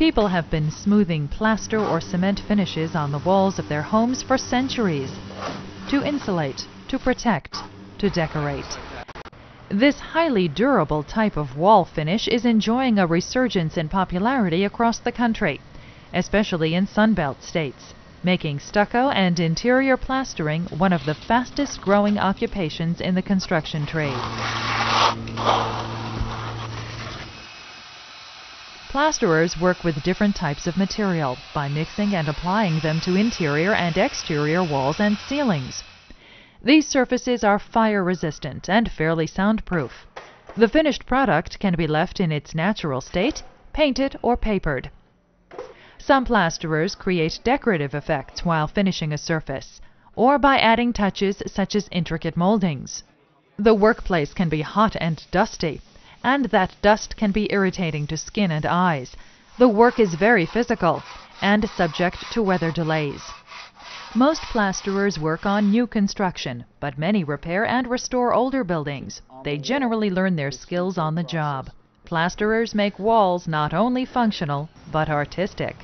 People have been smoothing plaster or cement finishes on the walls of their homes for centuries to insulate, to protect, to decorate. This highly durable type of wall finish is enjoying a resurgence in popularity across the country, especially in Sunbelt states, making stucco and interior plastering one of the fastest growing occupations in the construction trade. Plasterers work with different types of material by mixing and applying them to interior and exterior walls and ceilings. These surfaces are fire resistant and fairly soundproof. The finished product can be left in its natural state, painted or papered. Some plasterers create decorative effects while finishing a surface, or by adding touches such as intricate moldings. The workplace can be hot and dusty, and that dust can be irritating to skin and eyes. The work is very physical and subject to weather delays. Most plasterers work on new construction, but many repair and restore older buildings. They generally learn their skills on the job. Plasterers make walls not only functional, but artistic.